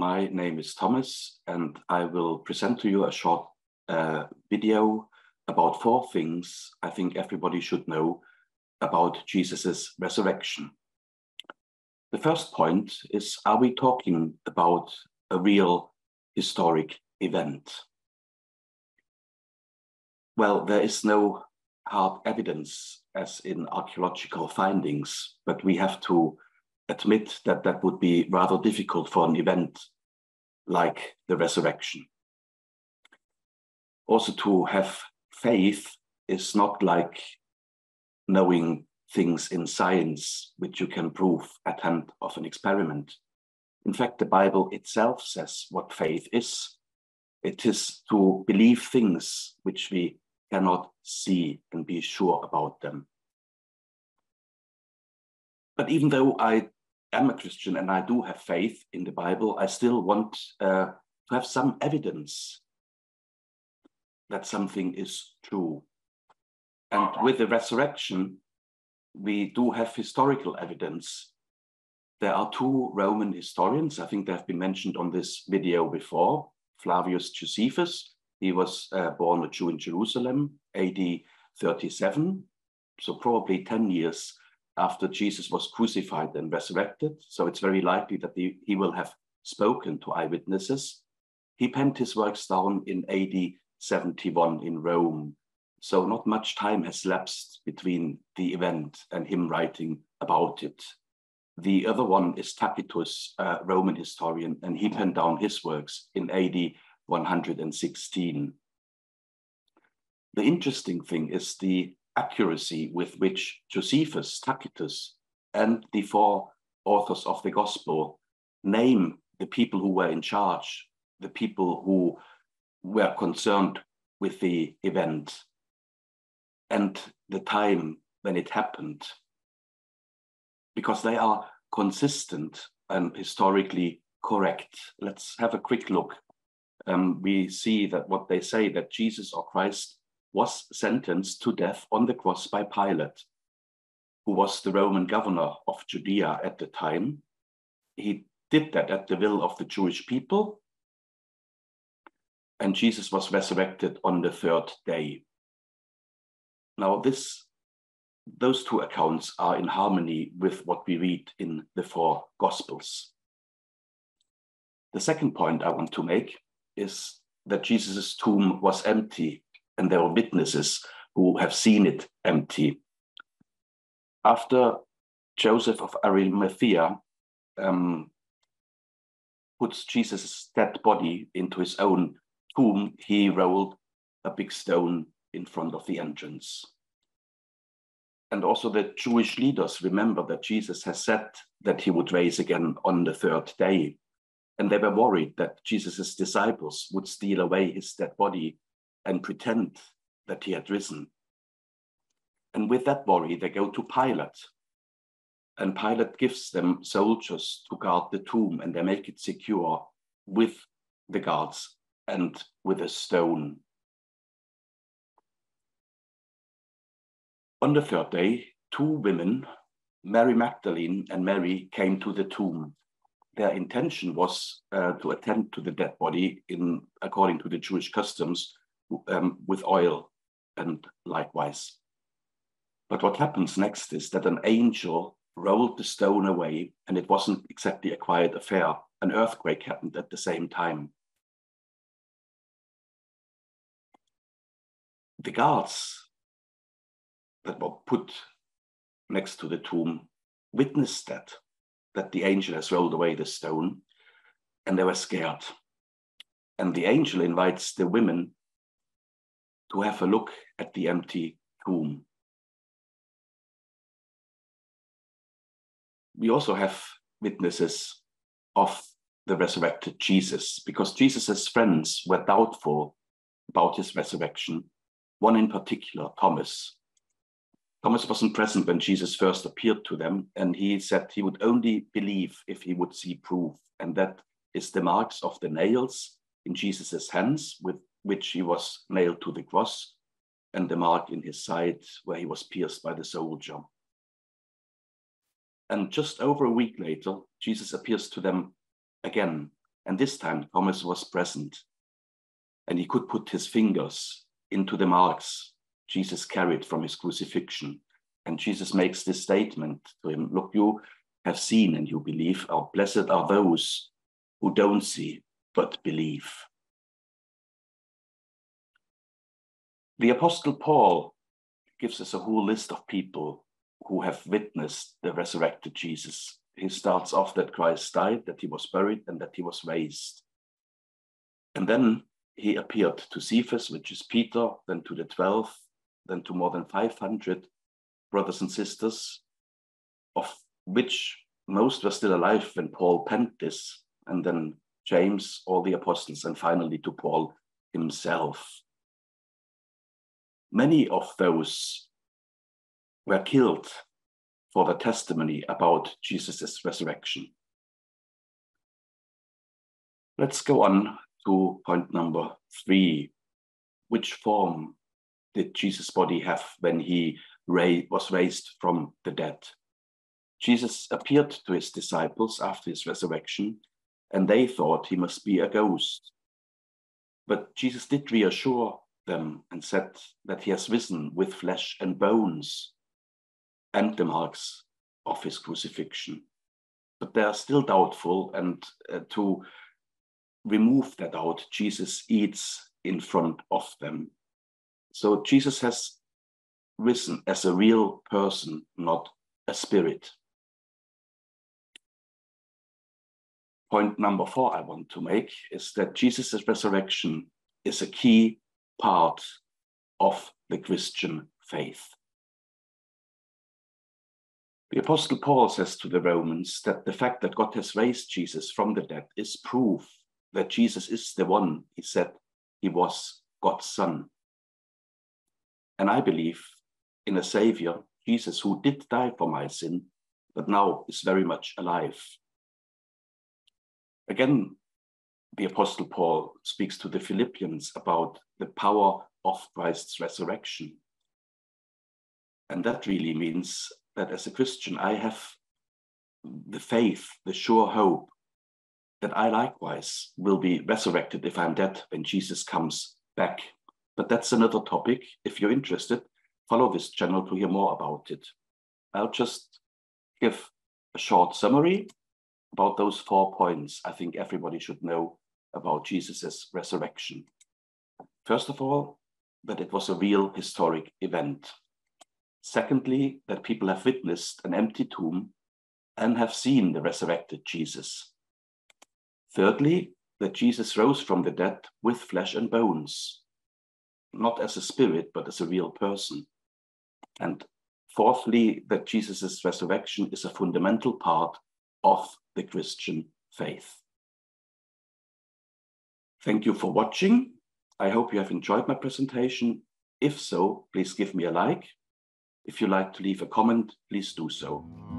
my name is Thomas, and I will present to you a short uh, video about four things I think everybody should know about Jesus's resurrection. The first point is Are we talking about a real historic event? Well, there is no hard evidence as in archaeological findings, but we have to admit that that would be rather difficult for an event like the resurrection. Also, to have faith is not like knowing things in science which you can prove at hand of an experiment. In fact, the Bible itself says what faith is. It is to believe things which we cannot see and be sure about them. But even though I am a Christian and I do have faith in the Bible, I still want uh, to have some evidence that something is true. And with the resurrection, we do have historical evidence. There are two Roman historians, I think they have been mentioned on this video before, Flavius Josephus. He was uh, born a Jew in Jerusalem, AD 37, so probably 10 years after Jesus was crucified and resurrected. So it's very likely that he, he will have spoken to eyewitnesses. He penned his works down in AD 71 in Rome. So not much time has lapsed between the event and him writing about it. The other one is Tacitus, a Roman historian, and he penned down his works in AD 116. The interesting thing is the accuracy with which Josephus, Tacitus, and the four authors of the gospel name the people who were in charge, the people who were concerned with the event and the time when it happened, because they are consistent and historically correct. Let's have a quick look. Um, we see that what they say that Jesus or Christ was sentenced to death on the cross by Pilate, who was the Roman governor of Judea at the time. He did that at the will of the Jewish people. And Jesus was resurrected on the third day. Now, this, those two accounts are in harmony with what we read in the four Gospels. The second point I want to make is that Jesus' tomb was empty and there were witnesses who have seen it empty. After Joseph of Arimathea um, puts Jesus' dead body into his own tomb, he rolled a big stone in front of the entrance. And also, the Jewish leaders remember that Jesus has said that he would raise again on the third day. And they were worried that Jesus' disciples would steal away his dead body and pretend that he had risen. And with that worry, they go to Pilate. And Pilate gives them soldiers to guard the tomb and they make it secure with the guards and with a stone. On the third day, two women, Mary Magdalene and Mary, came to the tomb. Their intention was uh, to attend to the dead body in according to the Jewish customs um, with oil and likewise. But what happens next is that an angel rolled the stone away, and it wasn't exactly a quiet affair. An earthquake happened at the same time. The guards that were put next to the tomb witnessed that, that the angel has rolled away the stone, and they were scared. And the angel invites the women to have a look at the empty tomb. We also have witnesses of the resurrected Jesus because Jesus' friends were doubtful about his resurrection. One in particular, Thomas. Thomas wasn't present when Jesus first appeared to them, and he said he would only believe if he would see proof, and that is the marks of the nails in Jesus' hands with which he was nailed to the cross, and the mark in his side where he was pierced by the soldier. And just over a week later, Jesus appears to them again, And this time, Thomas was present and he could put his fingers into the marks Jesus carried from his crucifixion. And Jesus makes this statement to him Look, you have seen and you believe. Oh, blessed are those who don't see but believe. The Apostle Paul gives us a whole list of people who have witnessed the resurrected Jesus. He starts off that Christ died, that he was buried, and that he was raised. And then he appeared to Cephas, which is Peter, then to the 12, then to more than 500 brothers and sisters, of which most were still alive when Paul penned this, and then James, all the apostles, and finally to Paul himself. Many of those were killed for the testimony about Jesus' resurrection. Let's go on to point number three. Which form did Jesus' body have when he was raised from the dead? Jesus appeared to his disciples after his resurrection, and they thought he must be a ghost. But Jesus did reassure them and said that he has risen with flesh and bones and the marks of his crucifixion. But they are still doubtful, and uh, to remove that doubt, Jesus eats in front of them. So Jesus has risen as a real person, not a spirit. Point number four I want to make is that Jesus' resurrection is a key part of the Christian faith. The Apostle Paul says to the Romans that the fact that God has raised Jesus from the dead is proof that Jesus is the one he said he was God's Son. And I believe in a Savior, Jesus, who did die for my sin, but now is very much alive. Again, the Apostle Paul speaks to the Philippians about the power of Christ's resurrection. And that really means that as a Christian, I have the faith, the sure hope that I likewise will be resurrected if I'm dead when Jesus comes back. But that's another topic. If you're interested, follow this channel to hear more about it. I'll just give a short summary about those four points I think everybody should know about Jesus' resurrection. First of all, that it was a real historic event. Secondly, that people have witnessed an empty tomb and have seen the resurrected Jesus. Thirdly, that Jesus rose from the dead with flesh and bones, not as a spirit, but as a real person. And fourthly, that Jesus' resurrection is a fundamental part of the Christian faith. Thank you for watching. I hope you have enjoyed my presentation. If so, please give me a like if you like to leave a comment, please do so.